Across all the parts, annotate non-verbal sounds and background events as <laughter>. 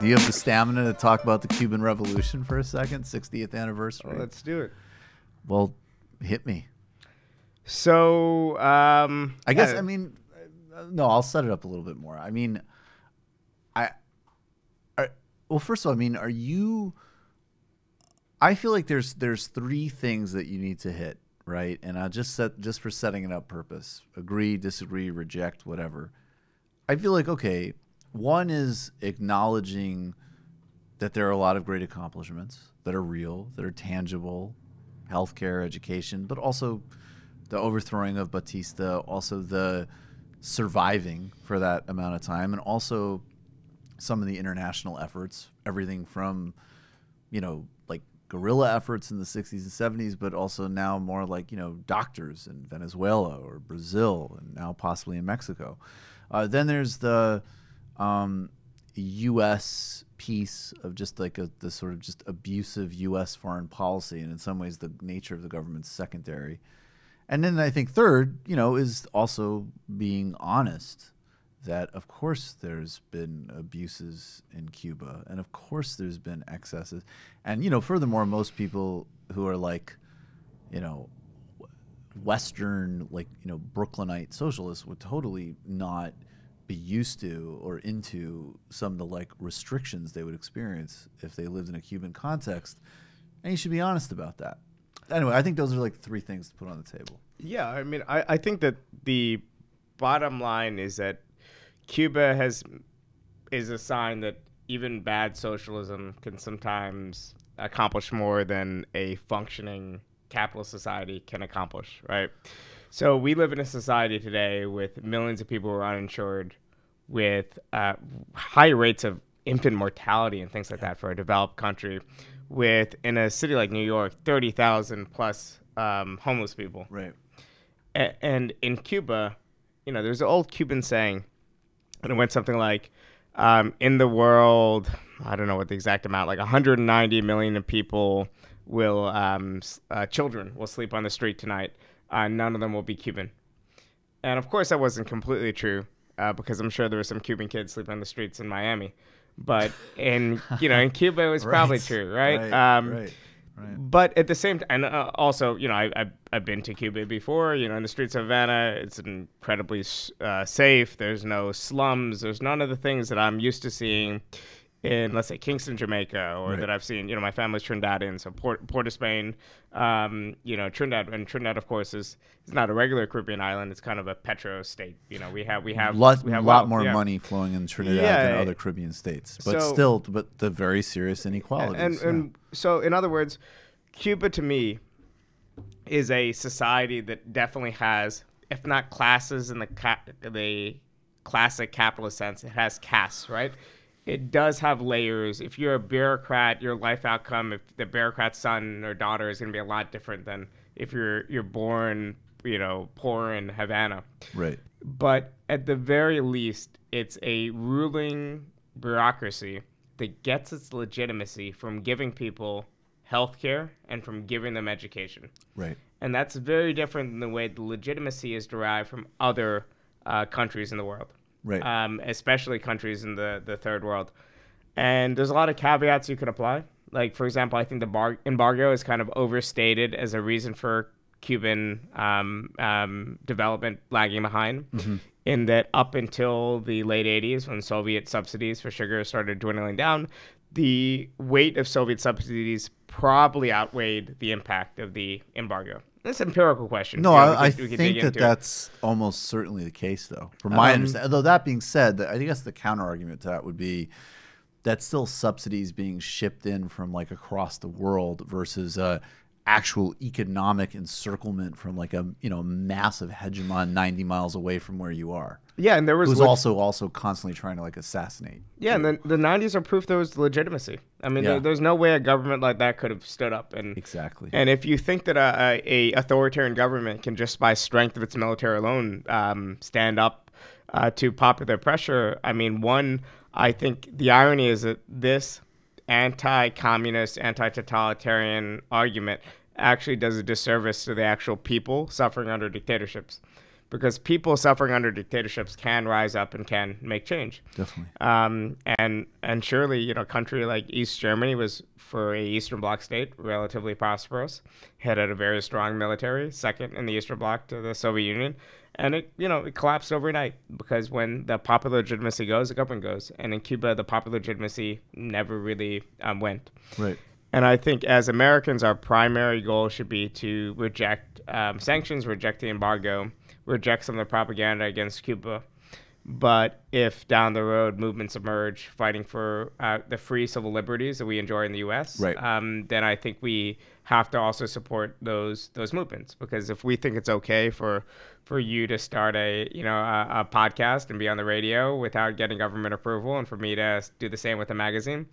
Do you have the stamina to talk about the Cuban Revolution for a second? 60th anniversary. Well, let's do it. Well, hit me. So, um, I guess yeah, I mean, no, I'll set it up a little bit more. I mean, I, are, well, first of all, I mean, are you? I feel like there's there's three things that you need to hit, right? And I'll just set just for setting it up purpose. Agree, disagree, reject, whatever. I feel like okay, one is acknowledging that there are a lot of great accomplishments that are real, that are tangible, healthcare, education, but also the overthrowing of Batista, also the surviving for that amount of time, and also some of the international efforts, everything from, you know, like guerrilla efforts in the 60s and 70s, but also now more like, you know, doctors in Venezuela or Brazil and now possibly in Mexico. Uh, then there's the um, U.S. piece of just like a, the sort of just abusive U.S. foreign policy, and in some ways the nature of the government's secondary. And then I think third, you know, is also being honest that of course there's been abuses in Cuba and of course there's been excesses. And you know, furthermore, most people who are like, you know, western like, you know, Brooklynite socialists would totally not be used to or into some of the like restrictions they would experience if they lived in a Cuban context. And you should be honest about that anyway, I think those are like three things to put on the table. Yeah, I mean, I, I think that the bottom line is that Cuba has is a sign that even bad socialism can sometimes accomplish more than a functioning capitalist society can accomplish, right? So we live in a society today with millions of people who are uninsured, with uh, high rates of infant mortality and things like that for a developed country, with in a city like New York, thirty thousand plus um, homeless people. Right. A- and in Cuba, you know, there's an old Cuban saying, and it went something like, um, "In the world, I don't know what the exact amount, like 190 million of people will, um, uh, children will sleep on the street tonight. Uh, none of them will be Cuban." And of course, that wasn't completely true, uh, because I'm sure there were some Cuban kids sleeping on the streets in Miami. But in <laughs> you know in Cuba, it was probably true, right? Right. Um, right. Right. but at the same time, and uh, also, you know, I, I've, I've been to Cuba before. You know, in the streets of Havana, it's incredibly uh, safe. There's no slums. There's none of the things that I'm used to seeing in, let's say, Kingston, Jamaica, or Right. that I've seen. You know, my family's Trinidadian, so Port, Port of Spain. Um, you know, Trinidad, and Trinidad, of course, is is not a regular Caribbean island. It's kind of a petro state. You know, we have we have lot, we have a lot wealth, more yeah. money flowing in Trinidad Yeah, than other Caribbean states, but so- still, but the very serious inequalities. And, yeah. and so, in other words, Cuba to me is a society that definitely has, if not classes in the ca- the classic capitalist sense, it has castes, right? It does have layers. If you're a bureaucrat, your life outcome, if the bureaucrat's son or daughter is going to be a lot different than if you're you're born, you know, poor in Havana right. but at the very least, it's a ruling bureaucracy that gets its legitimacy from giving people health care and from giving them education. Right. And that's very different than the way the legitimacy is derived from other uh, countries in the world, Right. um, especially countries in the, the third world. And there's a lot of caveats you could apply. Like, for example, I think the bar- embargo is kind of overstated as a reason for Cuban um, um, development lagging behind. In that, up until the late 80s, when Soviet subsidies for sugar started dwindling down, the weight of Soviet subsidies probably outweighed the impact of the embargo. That's an empirical question. No, You know, I, I could- could think that it. that's almost certainly the case, though. From my Um, understanding, although that being said, I guess the counter argument to that would be that still subsidies being shipped in from like across the world versus uh, actual economic encirclement from like a you know massive hegemon 90 miles away from where you are Yeah, and there was who's leg- also also constantly trying to like assassinate yeah, and then the '90s are proof there was legitimacy. I mean, Yeah. there, there's no way a government like that could have stood up. And exactly and if you think that a, a, a authoritarian government can just by strength of its military alone um, stand up uh, to popular pressure, I mean, one, I think the irony is that this anti-communist, anti-totalitarian argument actually does a disservice to the actual people suffering under dictatorships because people suffering under dictatorships can rise up and can make change. Definitely. Um, and and surely, you know, a country like East Germany was for a Eastern Bloc state relatively prosperous, had a very strong military, second in the Eastern Bloc to the Soviet Union, and it you know it collapsed overnight because when the popular legitimacy goes, the government goes, and in Cuba the popular legitimacy never really um, went. Right. And I think as Americans, our primary goal should be to reject um, sanctions, reject the embargo, reject some of the propaganda against Cuba. But if down the road movements emerge fighting for uh, the free civil liberties that we enjoy in the U.S., Right. um, then I think we have to also support those those movements because if we think it's okay for for you to start a you know a, a podcast and be on the radio without getting government approval, and for me to do the same with a magazine,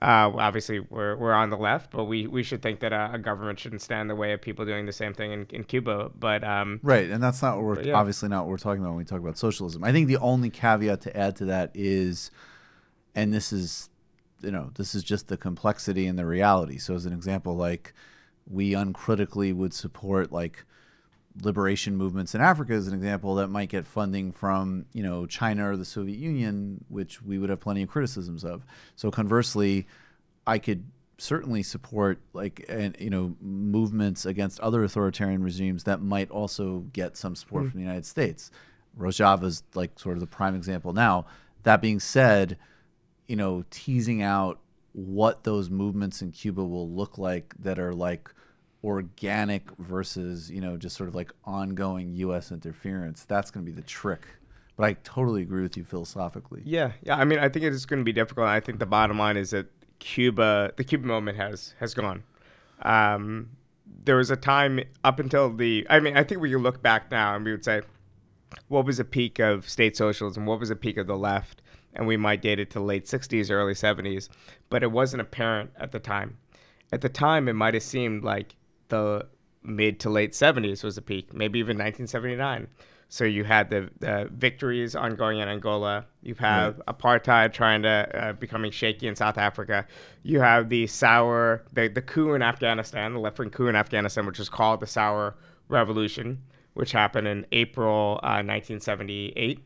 uh, obviously, we're, we're on the left, but we, we should think that a, a government shouldn't stand in the way of people doing the same thing in, in Cuba. But um, Right, and that's not what we're yeah. obviously not what we're talking about when we talk about socialism. I think the only caveat to add to that is, and this is, you know, this is just the complexity and the reality. So, as an example, like we uncritically would support like liberation movements in Africa, as an example, that might get funding from you know China or the Soviet Union, which we would have plenty of criticisms of. So, conversely, I could certainly support like and you know movements against other authoritarian regimes that might also get some support hmm. from the United States. Rojava is like sort of the prime example now. That being said, you know, teasing out what those movements in Cuba will look like that are like organic versus, you know, just sort of like ongoing US interference, that's going to be the trick. But I totally agree with you philosophically. yeah, yeah. I mean, I think it is going to be difficult. I think the bottom line is that Cuba, the Cuban moment has has gone. Um, there was a time up until the. I mean, I think we can look back now and we would say, what was the peak of state socialism? What was the peak of the left? And we might date it to late 60s, early 70s, but it wasn't apparent at the time. At the time, it might have seemed like the mid to late 70s was the peak, maybe even 1979. So you had the, the victories ongoing in Angola. You have apartheid trying to uh, becoming shaky in South Africa. You have the sour the, the coup in Afghanistan, the left wing coup in Afghanistan, which is called the Saur Revolution, which happened in April uh, 1978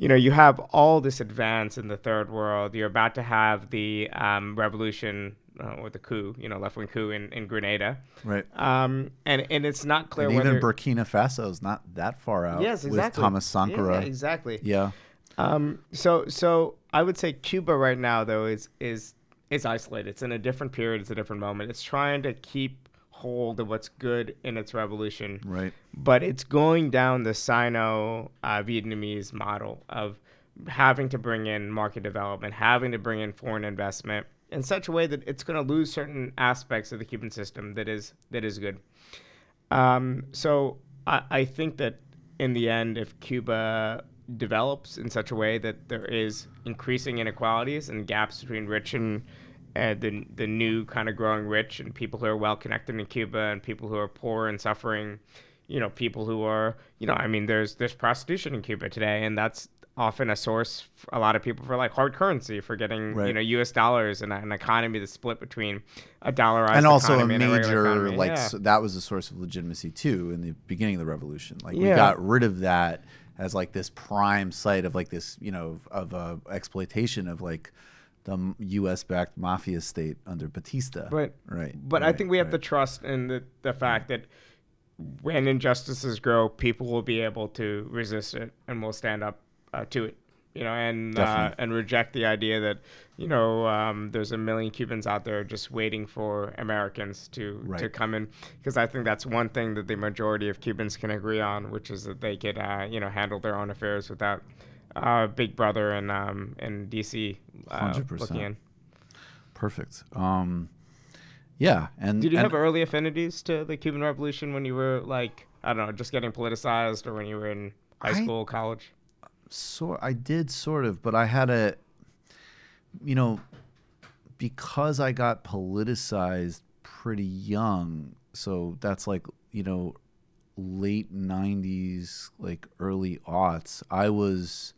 you know, you have all this advance in the third world. You're about to have the um, revolution uh, or the coup, you know, left wing coup in, in Grenada. Right. Um, and, and it's not clear And whether. even Burkina Faso is not that far out. yes, exactly. With Thomas Sankara. Yeah, exactly. Yeah. Um, so so I would say Cuba right now though is is is isolated. It's in a different period. It's a different moment. It's trying to keep hold of what's good in its revolution, Right. but it's going down the Sino uh, Vietnamese model of having to bring in market development, having to bring in foreign investment in such a way that it's going to lose certain aspects of the Cuban system that is that is good. Um, so I, I think that in the end, if Cuba develops in such a way that there is increasing inequalities and gaps between rich and uh, the the new kind of growing rich and people who are well connected in Cuba and people who are poor and suffering, you know, people who are you know, I mean, there's there's prostitution in Cuba today, and that's often a source for a lot of people for like hard currency for getting you know U.S. dollars and an economy that's split between a dollarized and also a economy and regular major economy. like Yeah. so that was a source of legitimacy too in the beginning of the revolution like we got rid of that as like this prime site of like this you know of, of uh, exploitation of like the us backed mafia state under batista Right. right But I think we have right. to trust in the, the fact that when injustices grow, people will be able to resist it and will stand up uh, to it. You know, and uh, and reject the idea that you know um, there's a million Cubans out there just waiting for Americans to to come in. Because I think that's one thing that the majority of Cubans can agree on, which is that they could uh, you know handle their own affairs without uh, Big Brother and um, and DC uh, 100%. looking in. perfect um yeah and Did you and- have early affinities to the Cuban Revolution when you were like I don't know, just getting politicized, or when you were in high I- school, college? So I did sort of, but I had a, you know, because I got politicized pretty young. So that's like you know, late '90s, like early aughts. I was,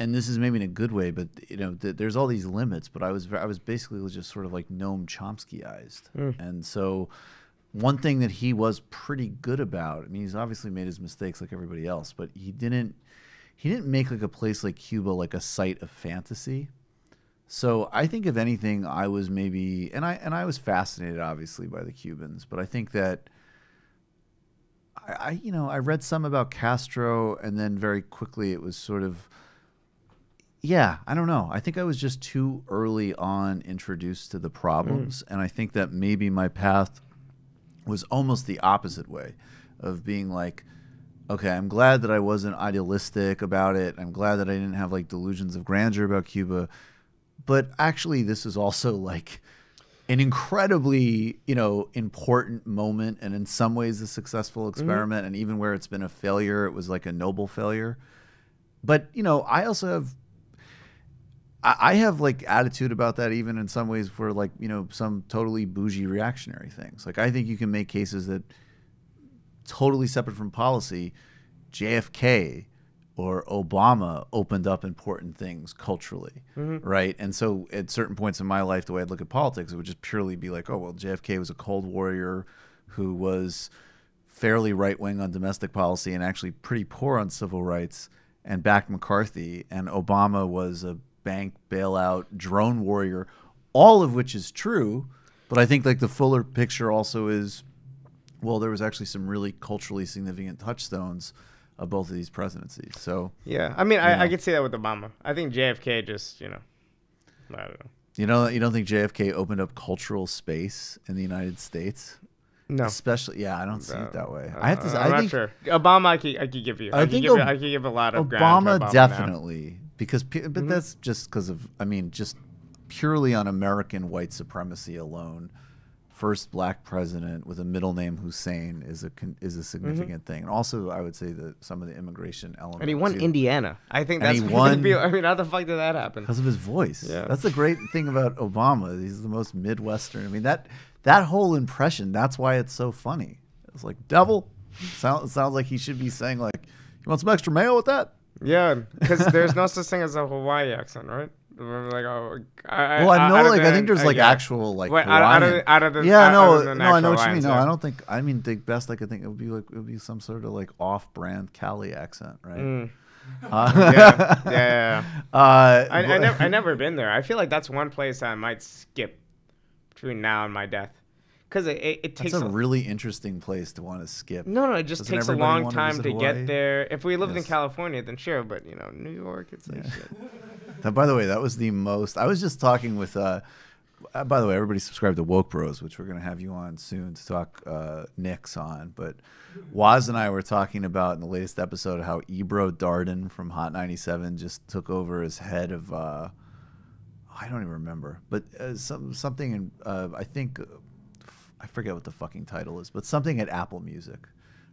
and this is maybe in a good way, but you know, th- there's all these limits. But I was, I was basically just sort of like Noam Chomskyized, hmm. and so one thing that he was pretty good about. I mean, he's obviously made his mistakes like everybody else, but he didn't he didn't make like a place like Cuba like a site of fantasy. So I think if anything, I was maybe and I and I was fascinated obviously by the Cubans, but I think that I, I you know I read some about Castro and then very quickly it was sort of yeah I don't know. I think I was just too early on introduced to the mm. problems and I think that maybe my path was almost the opposite way of being like okay I'm glad that I wasn't idealistic about it. I'm glad that I didn't have like delusions of grandeur about Cuba. But actually this is also like an incredibly you know important moment and in some ways a successful mm-hmm. experiment and even where it's been a failure it was like a noble failure. But you know i also have I I have like attitude about that even in some ways for like you know some totally bougie reactionary things. Like I think you can make cases that totally separate from policy, JFK or Obama opened up important things culturally, mm-hmm. right? And so at certain points in my life, the way I'd look at politics, it would just purely be like, oh well, JFK was a cold warrior who was fairly right wing on domestic policy and actually pretty poor on civil rights and backed McCarthy, and Obama was a bank bailout drone warrior, all of which is true. But I think like the fuller picture also is well, there was actually some really culturally significant touchstones of both of these presidencies. So Yeah, I mean. I, I could see that with Obama. I think JFK just, you know, I don't know. you know, you don't think JFK opened up cultural space in the United States, No, especially? Yeah, I don't see No. it that way. Uh, I have to. say, I'm I not think sure. Obama, I could, I could give you. I I, could think give, Ob- you- I could give a lot of ground to Obama Obama now. definitely because pe- but Mhm. that's just because of I mean just purely on American white supremacy alone. First black president with a middle name Hussein is a is a significant thing, and also I would say that some of the immigration element. And he won too, Indiana. I think And that's he won- the <laughs> people- I mean, how the fuck did that happen? because of his voice. Yeah. That's the great thing about Obama. He's the most Midwestern. I mean that that whole impression. That's why it's so funny. It's like devil. Sound, sounds like he should be saying like, "You want some extra mayo with that?" Yeah, because there's no such thing as a Hawaii accent, right? Like, oh, I, Well, I know, like, I think there's uh, like yeah. actual like Wait, out, out, of, out of the yeah, out- no, no, I know what you mean. No, yeah. I don't think. I mean, the best I could think it would be like it would be some sort of like off-brand Cali accent, right? Mm. Uh, <laughs> Yeah, yeah, yeah. <laughs> Uh, I, I never, I never been there. I feel like that's one place I might skip between now and my death, because it, it, it That's takes a really interesting place to want to skip. no, no. It just Doesn't takes a long time to get there. If we lived in California, then sure, but you know, New York, it's like Yeah. shit. <laughs> That, by the way, that was the most. I was just talking with. Uh, uh, by the way, everybody subscribe to Woke Bros, which we're going to have you on soon to talk uh, Knicks on. But Waz and I were talking about in the latest episode how Ebro Darden from Hot 97 just took over as head of. Uh, I don't even remember, but uh, some something in uh, I think I forget what the fucking title is, but something at Apple Music,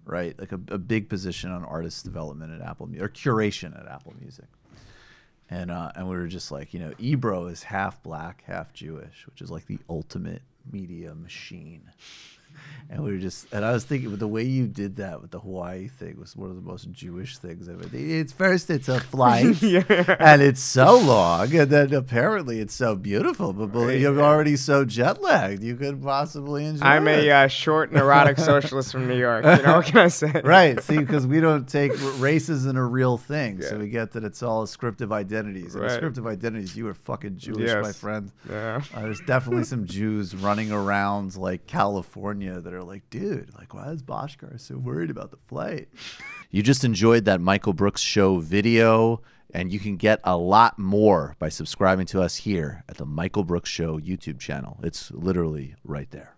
right? Like a, a big position on artist development at Apple or curation at Apple Music and uh, and we were just like, you know, Ebro is half black, half Jewish, which is like the ultimate media machine. And we were just, and I was thinking, with the way you did that with the Hawaii thing was one of the most Jewish things ever. It's first, it's a <laughs> flight, Yeah. and it's so long, and then apparently it's so beautiful, but believe you're Yeah. already so jet lagged, you could possibly enjoy. I'm it. a uh, short neurotic socialist from New York. You know what can I say? <laughs> right. See, because we don't take race isn't a real thing, so we get that it's all scriptive identities. And Right. scriptive identities, you are fucking Jewish, my friend. Yeah. Uh, there's definitely some Jews running around like California that are like, dude, like, why is Bhaskar so worried about the flight? <laughs> You just enjoyed that Michael Brooks show video, and you can get a lot more by subscribing to us here at the Michael Brooks Show YouTube channel. It's literally right there.